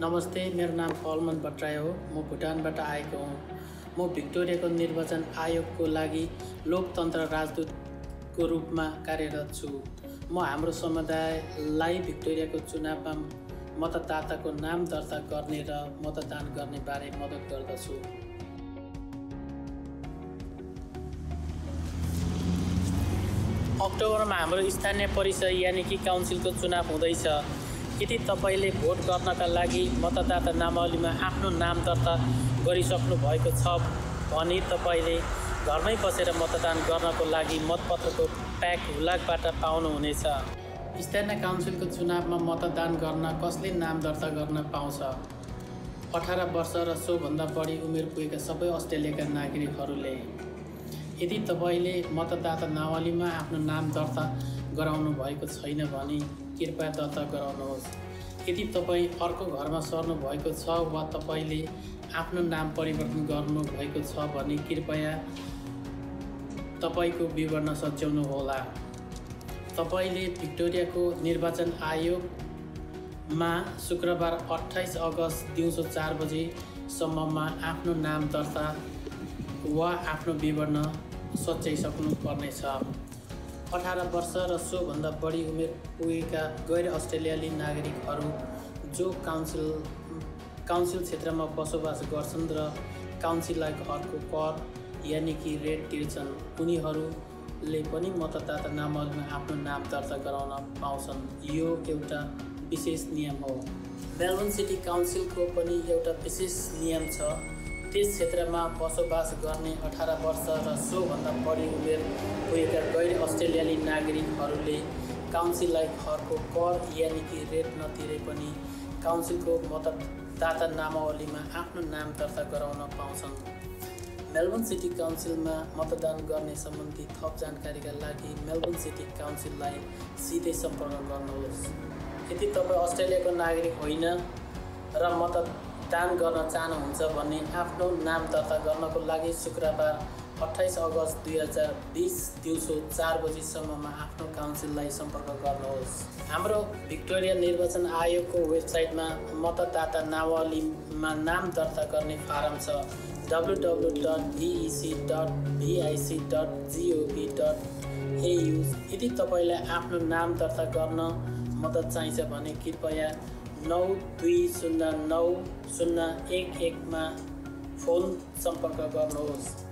नमस्ते मेरो नाम फलमन भट्टराई हो। म भुटानबाट आएको हुँ। म भिक्टोरियाको निर्वाचन आयोगको लागि लोकतन्त्र राजदूतको रूपमा कार्यरत छु। म हाम्रो समुदायलाई भिक्टोरियाको चुनावमा मतदाताको नाम दर्ता गर्ने र मतदान गर्ने बारे मद्दत गर्दछु। अक्टोबरमा हाम्रो स्थानीय परिषद यानि कि काउन्सिलको चुनाव हुँदैछ। यदि तपाईँले भोट गर्नका लागि मतदाता नामावलीमा आफ्नो नाम दर्ता गरिसक्नु भएको छ भने तपाईँले घरमै बसेर मतदान गर्नको लागि मतपत्रको प्याक हुलाकबाट पाउनुहुनेछ। स्थानीय काउन्सिलको चुनावमा मतदान गर्न कसले नाम दर्ता गर्न पाउँछ? अठार वर्ष र सोभन्दा बढी उमेर पुगेका सबै अस्ट्रेलियाका नागरिकहरूले यदि तपाईँले मतदाता नावलीमा आफ्नो नाम दर्ता गराउनु भएको छैन भने कृपया दर्ता गराउनुहोस्। यदि तपाईँ अर्को घरमा सर्नु भएको छ वा तपाईँले आफ्नो नाम परिवर्तन गर्नुभएको छ भने कृपया तपाईँको विवरण सच्याउनुहोला। तपाईँले भिक्टोरियाको निर्वाचन आयोगमा शुक्रबार अठाइस अगस्त दिउँसो चार बजेसम्ममा आफ्नो नाम दर्ता वा आफ्नो विवरण सच्याइसक्नु पर्नेछ अठार वर्ष र सोभन्दा बढी उमेर पुगेका गैर अस्ट्रेलियाली नागरिकहरू जो काउन्सिल काउन्सिल क्षेत्रमा बसोबास गर्छन् र काउन्सिललाई घरको कर यानि कि रेट तिर्छन् उनीहरूले पनि मतदाता नामावलीमा आफ्नो नाम दर्ता गराउन पाउँछन्। यो एउटा विशेष नियम हो। मेलबर्न सिटी काउन्सिलको पनि एउटा विशेष नियम छ। त्यस क्षेत्रमा बसोबास गर्ने अठार वर्ष र सोभन्दा बढी उमेर पुगेका गैर अस्ट्रेलियाली नागरिकहरूले काउन्सिललाई घरको कर यानि कि रेट नतिरे पनि काउन्सिलको मतदाता नामावलीमा आफ्नो नाम दर्ता गराउन पाउँछन्। मेलबर्न सिटी काउन्सिलमा मतदान गर्ने सम्बन्धी थप जानकारीका लागि मेलबर्न सिटी काउन्सिललाई सिधै सम्पर्क गर्नुहोस्। यदि तपाईँ अस्ट्रेलियाको नागरिक होइन र मतदान गर्न चाहनुहुन्छ भने आफ्नो नाम दर्ता गर्नको लागि शुक्रबार अठाइस अगस्त दुई हजार बिस दिउँसो चार बजीसम्ममा आफ्नो काउन्सिललाई सम्पर्क गर्नुहोस् हाम्रो भिक्टोरिया निर्वाचन आयोगको वेबसाइटमा मतदाता नावलीमा नाम दर्ता गर्ने फारम छ W W dot VEC dot VIC dot GOV dot AU यदि तपाईँलाई आफ्नो नाम दर्ता गर्न मद्दत चाहिन्छ भने कृपया नौ दुई शून्य नौ शून्य एक एकमा फोन सम्पर्क गर्नुहोस्।